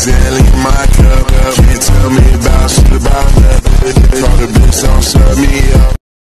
Jelly in my cup. Can't tell me about shit about nothing. Call the bitch, don't shut me up.